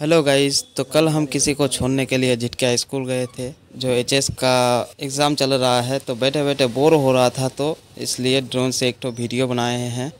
Hello guys तो कल हम किसी को छोड़ने के लिए झिटकिया स्कूल गए थे, जो एचएस का एग्ज़ाम चल रहा है तो बैठे बैठे बोर हो रहा था तो इसलिए ड्रोन से एक तो वीडियो बनाए हैं।